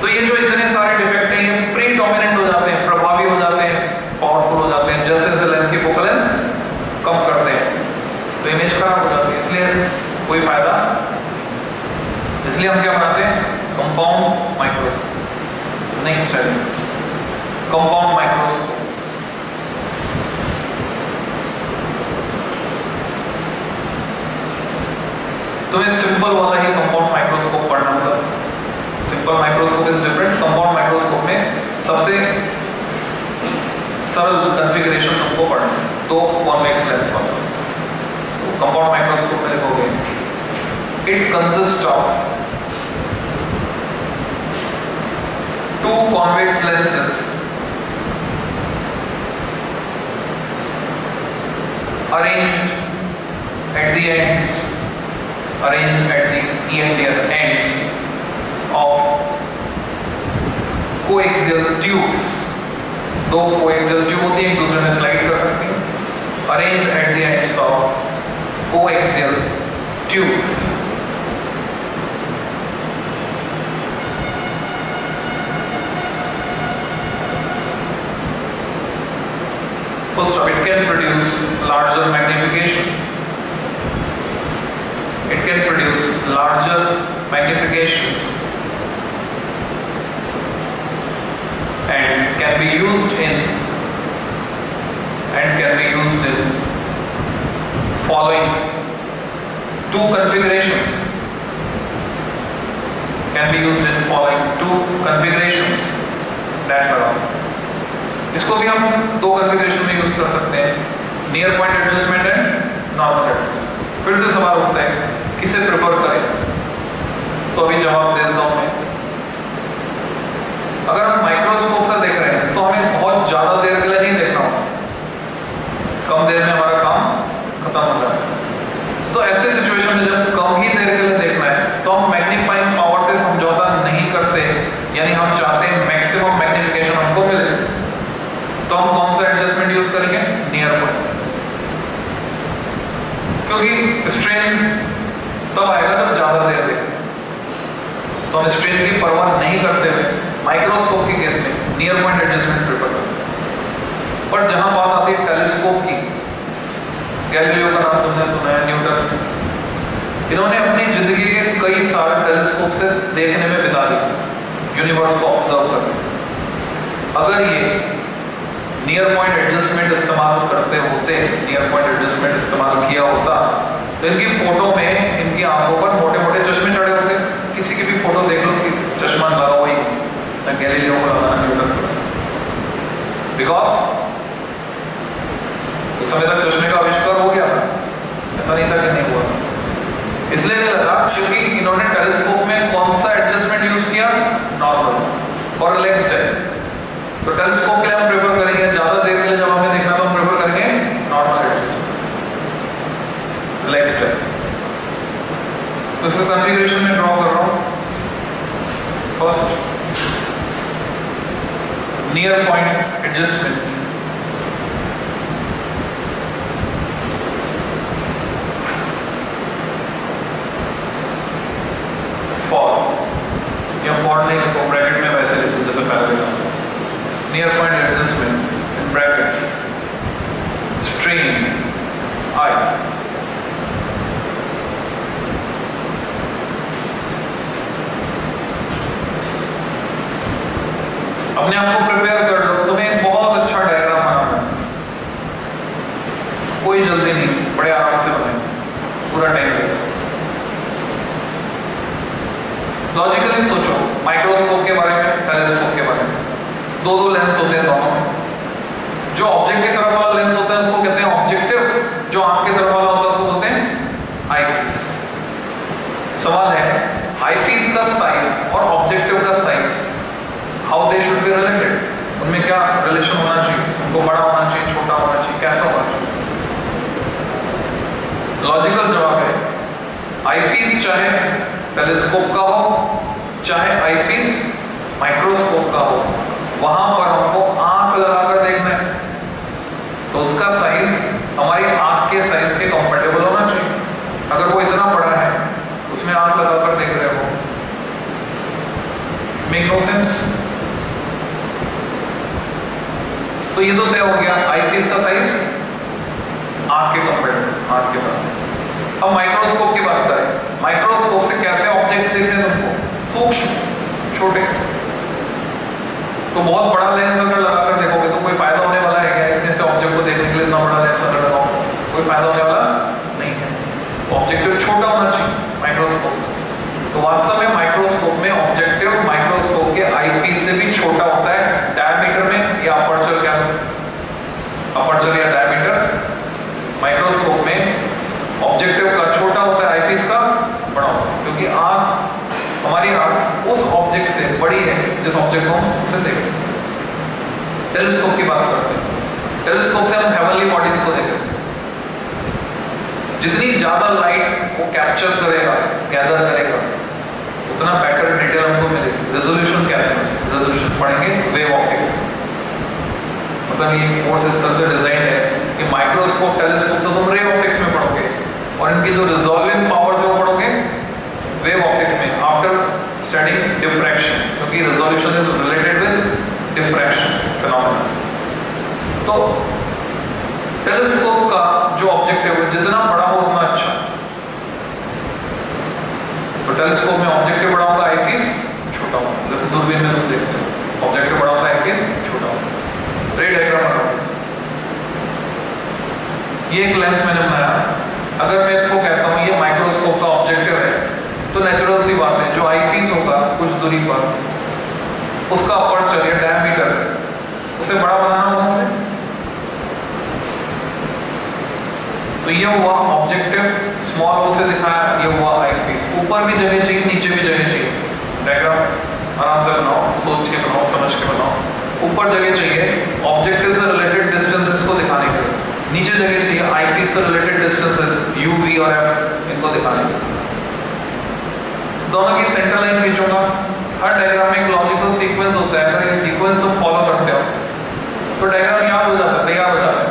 तो ये जो इतने सारे डिफेक्ट हैं, ये डोमिनेंट हो जाते हैं, प्रभावी हो जाते हैं पावरफुल हो जाते हैं, जैसे जैसे लेंस की फोकल कम करते हैं। तो इमेज खराब हो जाती है, इसलिए कोई फ़ायदा? इसलिए हम क्या बनाते हैं? Compound microscope next challenge compound microscope तुम्हें सिंपल वाला ही कंपाउंड माइक्रोस्कोप पढ़ना होगा simple microscope is different compound microscope में सबसे सरल कॉन्फ़िगरेशन हमको पढ़ना है। दो कॉन्वेक्स लेंस वाला। तो कंपाउंड माइक्रोस्कोप में देखोगे। It consist of two convex lenses arranged at the ends, arranged at the ends ends of coaxial tubes दो coaxial tube होती है एक दूसरे में स्लाइड कर सकती हैं arrange at the ends of coaxial tubes. First off, it can produce larger magnification. It can produce larger magnifications And can be used in and can be used in following two configurations can be used in following two configurations that are इसको भी हम दो configuration में use कर सकते हैं near point adjustment and normal adjustment फिर से सवाल उठता है किसे प्रेफर करें तो अभी जवाब दे देता हूँ मैं अगर हम माइक्रोस्कोप से देख रहे हैं तो हमें बहुत ज़्यादा देर के लिए नहीं देखना कम देर में हमारा काम खत्म हो है। तो ऐसे सिचुएशन में जब कम ही देर के लिए देखना है तो हम मैग्नीफाइंग पावर से समझौता नहीं करते, यानी हम चाहते हैं मैक्सिमम मैग्निफिकेशन हमको मिले। तो हम कौन सा एडजस्टमेंट यूज़ करेंगे? नियर पॉइंट क्योंकि स्ट्रेन तब आएगा जब ज़्यादा देर देखें। तो हम स्ट्रेन की परवाह नहीं करते माइक्रोस्कोप के केस में नियर पॉइंट एडजस्टमेंट प्रेफर करते पर जहाँ बात आती है टेलीस्कोप की गैलीलियो का नाम तुमने सुना है न्यूटन इन्होंने अपनी ज़िंदगी के कई साल टेलीस्कोप से देखने में बिता दिए यूनिवर्स को ऑब्ज़र्व करके अगर ये नियर पॉइंट एडजस्टमेंट इस्तेमाल करते होते नियर पॉइंट एडजस्टमेंट इस्तेमाल किया होता तो इनकी फ़ोटो में इनकी आँखों पर मोटे मोटे चश्मे चढ़े होते। किसी की भी फ़ोटो देख लो चश्मा लगा हुआ ही लगाना न्यूटन को बिकॉज़ उस समय तक चश्मे का आविष्कार हो गया ऐसा नहीं था कि नहीं हुआ। इसलिए नहीं लगा, क्योंकि इन्होंने टेलीस्कोप में कौन सा एडजस्टमेंट यूज़ किया? नॉर्मल और रिलैक्स्ड है तो टेलीस्कोप के लिए हम प्रेफर करेंगे ज़्यादा देर के लिए जब हमें देखना तो हम प्रेफर करेंगे नॉर्मल एडजस्टमेंट रिलैक्स्ड है तो इसका कॉन्फ़िगरेशन में ड्रॉ कर रहा हूँ। First near point adjustment for या फॉर नहीं लिखो ब्रैकेट में वैसे लिखो जैसे पहले लिखा near point adjustment in bracket. Strain. I. अपने आप को प्रिपेयर कर लो तुम्हें एक बहुत अच्छा डायग्राम बनाना है कोई जल्दी नहीं बड़े आराम से बनाए पूरा टाइम लगेगा लॉजिकली सोचो माइक्रोस्कोप के बारे में टेलीस्कोप के बारे में दो दो लेंस होते हैं दोनों में जो ऑब्जेक्ट की तरफ़ वाला लेंस होता है उसको कहते हैं ऑब्जेक्टिव जो आँख की तरफ़ वाला होता है उसको बोलते हैं आईपीस सवाल है आईपीस का साइज़ और ऑब्जेक्टिव का size how they should be related उनमें क्या रिलेशन होना चाहिए उनको बड़ा होना चाहिए छोटा होना चाहिए कैसा होना चाहिए लॉजिकल जवाब है आईपीस चाहे टेलीस्कोप का हो, चाहे आईपीस माइक्रोस्कोप का हो, वहाँ पर हमको आँख लगाकर देखना है। तो उसका साइज़ हमारी आँख के साइज़ के कंफर्टेबल होना चाहिए। अगर वो इतना बड़ा है, उसमें आँख लगाकर देख रहे हो। मेक नो सेंस तो ये तो तय हो गया, आईपीस का साइज़ आँख के कंफर्टेबल आँख के बाद अब माइक्रोस्कोप की बात करें। माइक्रोस्कोप से कैसे ऑब्जेक्ट्स देखते हैं तुमको? सूक्ष्म, छोटे। तो बहुत बड़ा लेंस अगर लगाकर देखोगे तो कोई फ़ायदा होने वाला है क्या? इतने से ऑब्जेक्ट को देखने के लिए इतना बड़ा लेंस अगर लगाओ, कोई फ़ायदा होने वाला नहीं है ऑब्जेक्टिव छोटा होना चाहिए माइक्रोस्कोप तो वास्तव में माइक्रोस्कोप में ऑब्जेक्टिव माइक्रोस्कोप के आईपीस से भी छोटा होता है डायमीटर में या अपर्चर क्या अपर्चर या डायमीटर माइक्रोस्कोप में ऑब्जेक्टिव का छोटा होता है आईपीस का बड़ा होता है क्योंकि आँख हमारी आँख उस ऑब्जेक्ट से बड़ी है जिस ऑब्जेक्ट को हम उसे देखते हैं टेलीस्कोप की बात करते हैं। टेलीस्कोप से हम हेवनली बॉडीज को देखते हैं जितनी ज़्यादा लाइट वो कैप्चर करेगा गैदर करेगा, उतना बेटर डिटेल हमको मिलेगी। रेजोल्यूशन क्या है? रेजोल्यूशन पढ़ेंगे वेव ऑप्टिक्स मतलब ये कोर्स इस तरह से डिज़ाइन है कि माइक्रोस्कोप टेलीस्कोप तो तुम रे ऑप्टिक्स में पढ़ोगे। और इनकी जो रिजॉल्विंग पावर है वो पढ़ोगे वेव ऑप्टिक्स स्टडिंग डिफ्रैक्शन क्योंकि resolution is related with diffraction phenomena तो टेलीस्कोप का जो ऑब्जेक्टिव है, जितना बड़ा हो उतना अच्छा। तो टेलीस्कोप में ऑब्जेक्टिव बड़ा होता है पीस छोटा होता जैसे दूरबीन में तुम देखते हो ऑब्जेक्टिव बड़ा होता है पीस छोटा होता रे डायग्राम बना ये एक लेंस मैंने बनाया। अगर मैं इसको कहता हूँ, ये माइक्रोस्कोप का ऑब्जेक्टिव है तो नेचुरल सी बात है, जो आई पीस होगा कुछ दूरी पर। उसका अपर्चर या डायमीटर उसे बड़ा बनाना होगा मुझे तो ये हुआ ऑब्जेक्टिव स्मॉल ओ से दिखाया, ये हुआ आई पीस ऊपर भी जगह चाहिए, नीचे भी जगह चाहिए। डायग्राम आराम से बनाओ, सोच के बनाओ, समझ के बनाओ। ऊपर जगह चाहिए ऑब्जेक्टिव से रिलेटेड डिस्टेंसेस को दिखाने के लिए। नीचे जगह चाहिए आई पीस से रिलेटेड डिस्टेंसेस यू वी और एफ़ इनको दिखाने के लिए। दोनों की सेंटर लाइन खींचूँगा हर डायग्राम में एक लॉजिकल सीक्वेंस होता है, अगर ये सीक्वेंस तुम फॉलो करते हो तो डायग्राम याद हो जाता है, तैयार हो जाता है।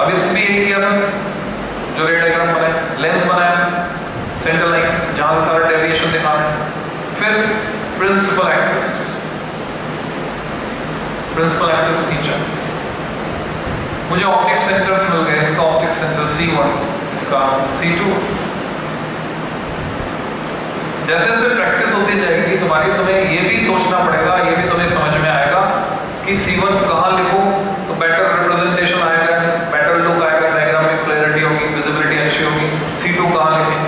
अभी तुम भी यही किया था, जो रे डायग्राम बनाया लेंस बनाया सेंटर लाइन जहाँ से सारा डेविएशन दिखाना है। फिर प्रिंसिपल एक्सेस प्रिंसिपल एक्सेस खींचा मुझे ऑप्टिक सेंटर्स मिल गए, इसका ऑप्टिक सेंटर C1 इसका C2 जैसे जैसे प्रैक्टिस होती जाएगी, तुम्हारी तुम्हें ये भी सोचना पड़ेगा, ये भी तुम्हें समझ में आएगा कि C1 कहाँ लिखो तो बेटर रिप्रेजेंटेशन आएगा बेटर लुक आएगा डायग्राम में क्लैरिटी होगी विजिबिलिटी अच्छी होगी C2 कहाँ लिखें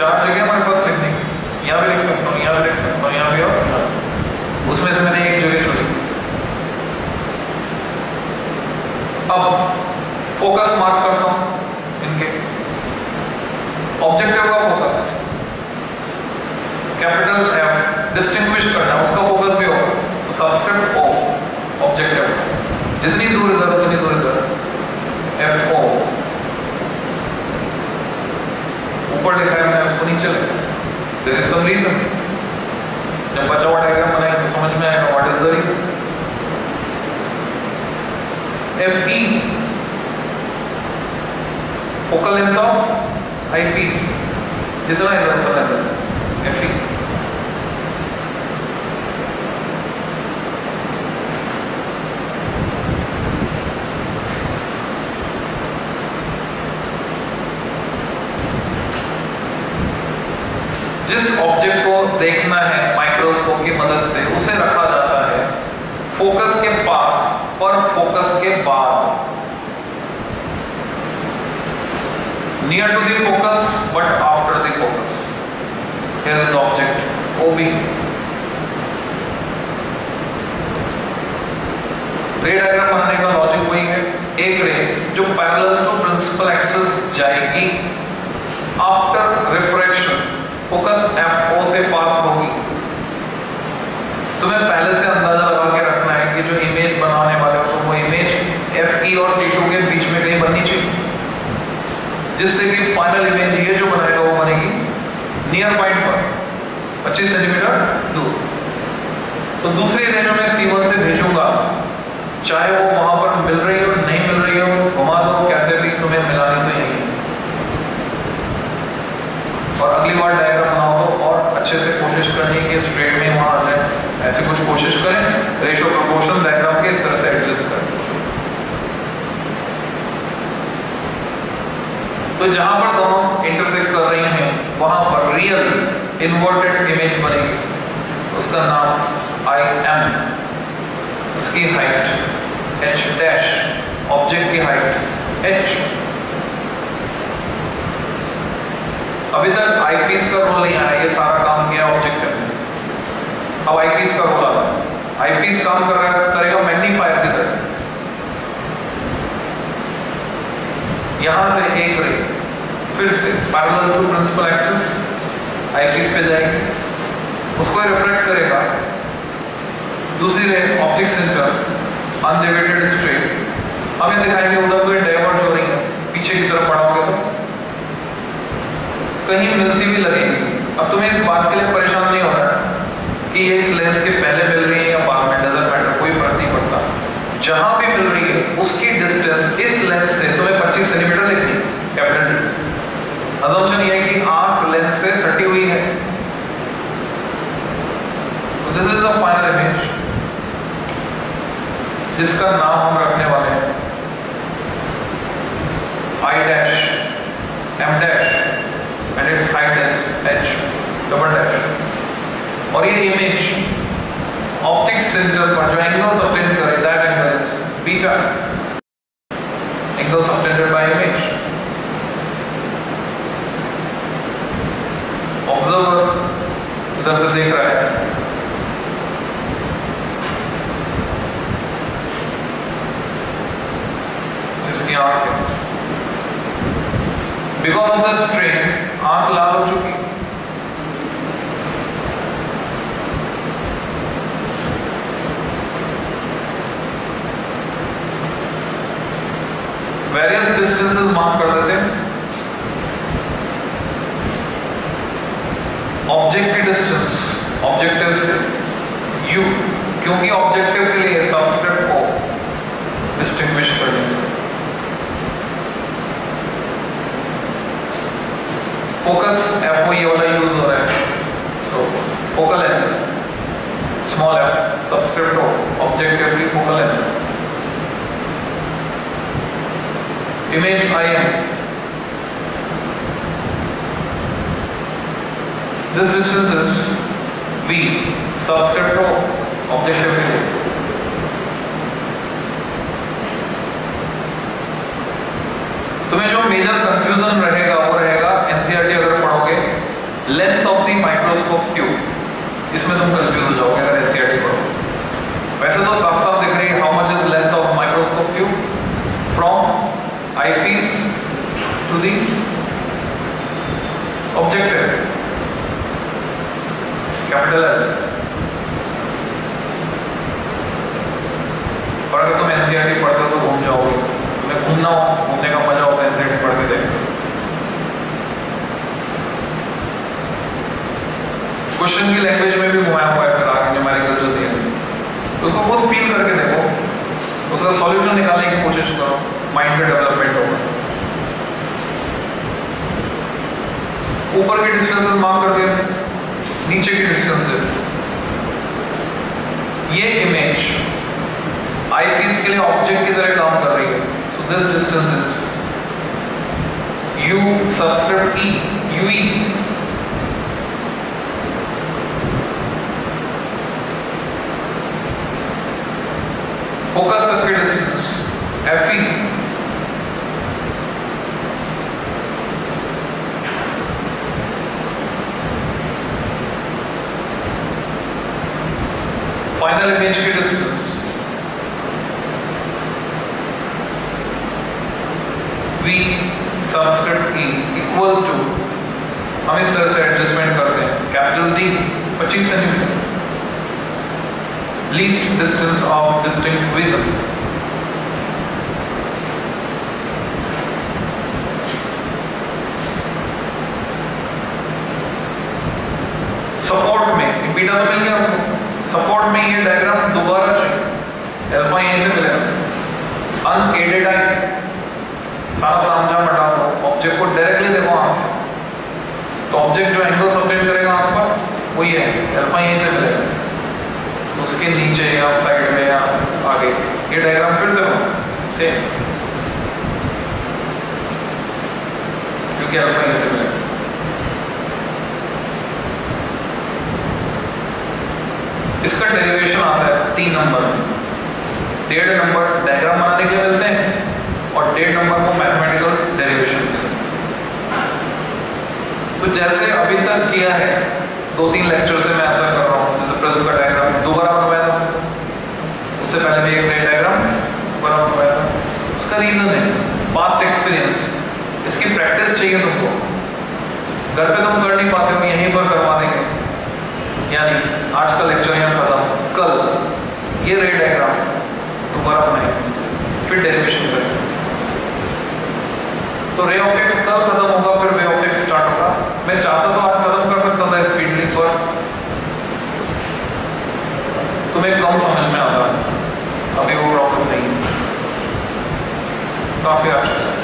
चार जगह हमारे पास लिखने की यहाँ भी लिख सकता हूँ यहाँ भी लिख सकता हूँ यहाँ भी और उसमें से मैंने एक जगह चुनी अब फोकस मार्क करता हूँ इनके ऑब्जेक्टिव का फोकस कैपिटल एफ़ डिस्टिंग्विश करना उसका फोकस भी होगा तो सबस्क्रिप्ट ओ ऑब्जेक्टिव जितनी दूर इधर उतनी दूर इधर एफ़ ओ ऊपर लिखा है मैंने उसको नीचे लिखा देयर is some reason. जब बचा डायग्राम बनाएँगे तो समझ में आएगा what is the reason f e focal length of eyepiece जितना इधर, उतना इधर एफ़ ई जिस ऑब्जेक्ट को देखना है माइक्रोस्कोप की मदद से, उसे रखा जाता है फोकस के पास और फोकस के बाद। Near to the focus but after the focus here is object OB ray diagram बनाने का लॉजिक वही है। एक रे जो पैरेलल टू प्रिंसिपल एक्सिस जाएगी after refraction focus f o से पास होगी। तुम्हें पहले से अंदाज़ा लगा के रखना है कि जो इमेज बनाने वाले हो तो वो इमेज एफ़ ई और सी टू के बीच में कहीं बननी चाहिए। जिससे कि फाइनल इमेज ये जो बनाएगा वो बनेगी नियर पॉइंट पर 25 सेंटीमीटर दूर। तो दूसरी रेंज में C1 से भेजूँगा, चाहे वो वहाँ पर मिल रही हो नहीं मिल रही हो घुमा दो कैसे भी तुम्हें मिलानी तो यही है और अगली बार डायग्राम बनाओ तो और अच्छे से कोशिश करनी है कि स्ट्रेट में वहाँ आ जाए ऐसी कुछ कोशिश करें रेशो प्रोपोर्शन डायग्राम के इस तरह से एडजस्ट करें। तो जहाँ पर दोनों इंटरसेक्ट कर रही हैं, वहाँ पर रियल इन्वर्टेड इमेज बनेगी। उसका नाम आई एम उसकी हाइट एच डैश ऑब्जेक्ट की हाइट एच अभी तक आईपीस का रोल नहीं आया, ये सारा काम किया ऑब्जेक्ट ने अब आईपीस का रोल आ रहा है आईपीस काम कर रहा है, करेगा मैग्नीफायर की तरह। यहाँ से एक रे फिर से parallel to principal axis eyepiece पे जाएगी। उसको रिफ्लेक्ट करेगा। दूसरी रे ऑप्टिक सेंटर अनडेविएटेड स्ट्रेट हमें दिखाएँगे, उधर तो ये डाइवर्ज हो रही है, पीछे की तरफ़ पढ़ाओगे तो। कहीं मिलती भी लगेगी अब तुम्हें इस बात के लिए परेशान नहीं होना कि ये इस लेंस के पहले मिल रही है या बाद में डजंट मैटर कोई फ़र्क नहीं पड़ता। जहाँ भी मिल रही है, उसकी डिस्टेंस इस लेंस से, तुम्हें 25 सेंटीमीटर लिखनी कैपिटल अजम्पशन ये है कि आँख लेंस से सटी हुई है। This is the final image जिसका नाम हम रखने वाले हैं। I dash M dash H double dash और ये इमेज ऑप्टिक सेंटर पर जो एंगल सबटेंड करे that angle beta angle subtended by image observer इधर से देख रहा है इसकी आँख बिकॉज़ ऑफ़ द स्ट्रेन आँख लाल हो चुकी वेरियस डिस्टेंसेस मार्क कर देते हैं। ऑब्जेक्ट की डिस्टेंस ऑब्जेक्टिव यू क्योंकि ऑब्जेक्टिव के लिए सबस्क्रिप्ट को डिस्टिंग्विश करने फोकस एफ़ ये वाला यूज़ हो रहा है। So focal length small f subscript हो ऑब्जेक्टिव की focal length image I am. This distance is V, subscript O, objective लिए. तुम्हें जो मेजर कंफ्यूजन रहेगा वो रहेगा एनसीईआरटी अगर पढ़ोगे length of the microscope tube इसमें तुम कंफ्यूज हो जाओगे अगर एनसीईआरटी पढ़ो वैसे तो साफ़ साफ़ दिख रही है how much is length of microscope tube from eyepiece to the objective L और अगर तुम एनसीईआरटी पढ़ते हो तो घूम जाओगे तुम्हें घूमना हो घूमने का मज़ा होगा एनसीईआरटी पढ़ के देखो क्वेश्चन की लैंग्वेज में भी घुमाया हुआ है फिर आगे जो दिए तो उसको बहुत फील करके देखो। उसका सॉल्यूशन निकालने की कोशिश करो। माइंड का डेवलपमेंट होगा। ऊपर की डिस्टेंसेस मार्क कर दिए नीचे की डिस्टेंस ये इमेज आई पीस के लिए ऑब्जेक्ट की तरह काम कर रही है। So this distance is u subscript e u e focus तक distance f e final image की distance v subscript e equal to हम इस तरह से एडजस्टमेंट करते हैं। Capital D 25 centimetre least distance of distinct vision support में beta तो मिल गया हमको सपोर्ट में ये डायग्राम दोबारा चाहिए अल्फ़ा यहीं से मिलेगा अनएडेड आई। सारा तामझाम हटा दो। ऑब्जेक्ट को डायरेक्टली देखो आँख से। तो ऑब्जेक्ट जो एंगल सबटेंड करेगा आँख पर वो ये है। अल्फ़ा यहीं से मिलेगा। उसके नीचे या साइड में या आगे। ये डायग्राम फिर से बनो। सेम क्योंकि अल्फ़ा यहीं से मिलेगा। इसका डेरिवेशन आता है तीन नंबर डेढ़ नंबर डायग्राम बनाने के लिए मिलते हैं और डेढ़ नंबर को मैथमेटिकल डेरिवेशन मिलते हैं। तो जैसे अभी तक किया है दो तीन लेक्चर से मैं ऐसा कर रहा हूँ, जैसे प्रिज्म का डायग्राम दोबारा बनवाया था उससे पहले भी एक नया डायग्राम दोबारा बनवाया था उसका रीजन है पास्ट एक्सपीरियंस इसकी प्रैक्टिस चाहिए तुमको। घर पे तुम कर नहीं पाते हो, यहीं पर करवा देंगे यानी आज का लेक्चर यहाँ खत्म, कल। ये रे डायग्राम दोबारा बनाएँगे फिर डेरिवेशन करेंगे तो रे ऑप्टिक्स तब खत्म होगा, फिर वे ऑप्टिक्स स्टार्ट होगा। मैं चाहता तो आज खत्म कर सकता था स्पीड लिंक पर। तुम्हें कम समझ में आता। है अभी वो प्रॉब्लम नहीं है। काफ़ी अच्छा।